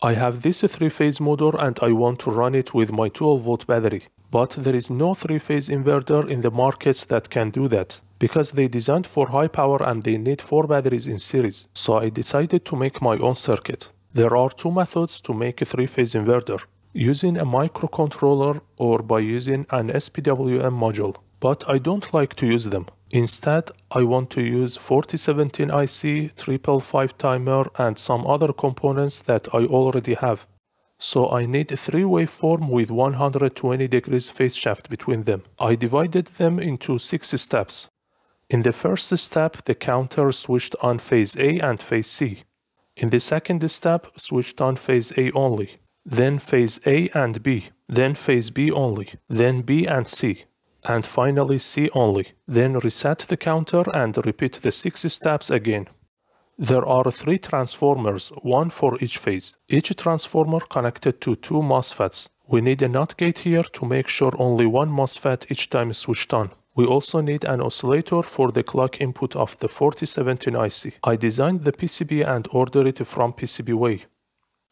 I have this 3-phase motor and I want to run it with my 12 volt battery. But there is no 3-phase inverter in the markets that can do that because they designed for high power and they need 4 batteries in series. So I decided to make my own circuit. There are two methods to make a 3-phase inverter. Using a microcontroller or by using an SPWM module. But I don't like to use them. Instead, I want to use 4017 IC, 555 timer and some other components that I already have. So I need a three waveform with 120 degrees phase shift between them. I divided them into six steps. In the first step, the counter switched on phase A and phase C. In the second step, switched on phase A only, then phase A and B, then phase B only, then B and C and finally C only. Then reset the counter and repeat the six steps again. There are three transformers, one for each phase. Each transformer connected to two MOSFETs. We need a NOT gate here to make sure only one MOSFET each time is switched on. We also need an oscillator for the clock input of the 4017 IC. I designed the PCB and ordered it from PCBWay.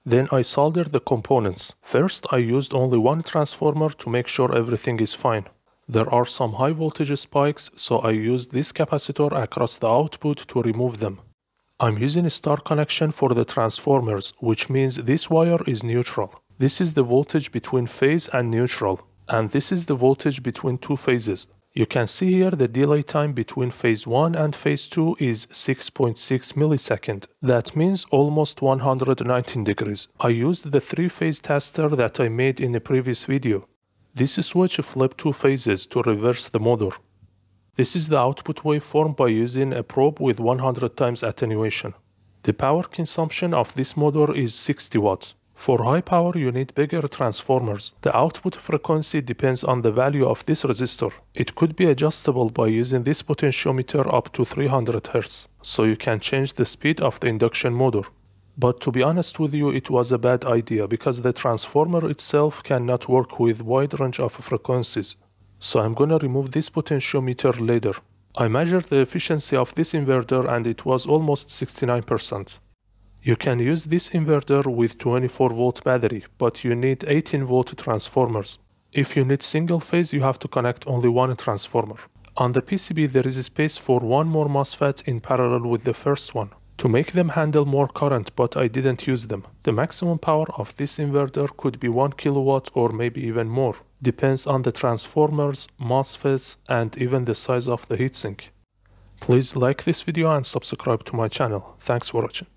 Then I soldered the components. First, I used only one transformer to make sure everything is fine. There are some high voltage spikes, so I use this capacitor across the output to remove them. I'm using a star connection for the transformers, which means this wire is neutral. This is the voltage between phase and neutral, and this is the voltage between two phases. You can see here the delay time between phase 1 and phase 2 is 6.6 millisecond. That means almost 119 degrees. I used the three-phase tester that I made in the previous video. This switch flips two phases to reverse the motor. This is the output waveform by using a probe with 100 times attenuation. The power consumption of this motor is 60 watts. For high power you need bigger transformers. The output frequency depends on the value of this resistor. It could be adjustable by using this potentiometer up to 300 Hz, so you can change the speed of the induction motor. But to be honest with you, it was a bad idea because the transformer itself cannot work with wide range of frequencies. So I'm gonna remove this potentiometer later. I measured the efficiency of this inverter and it was almost 69%. You can use this inverter with 24 volt battery, but you need 18 volt transformers. If you need single phase, you have to connect only one transformer. On the PCB, there is space for one more MOSFET in parallel with the first one to make them handle more current, but I didn't use them. The maximum power of this inverter could be 1 kilowatt or maybe even more. Depends on the transformers, MOSFETs, and even the size of the heatsink. Please like this video and subscribe to my channel. Thanks for watching.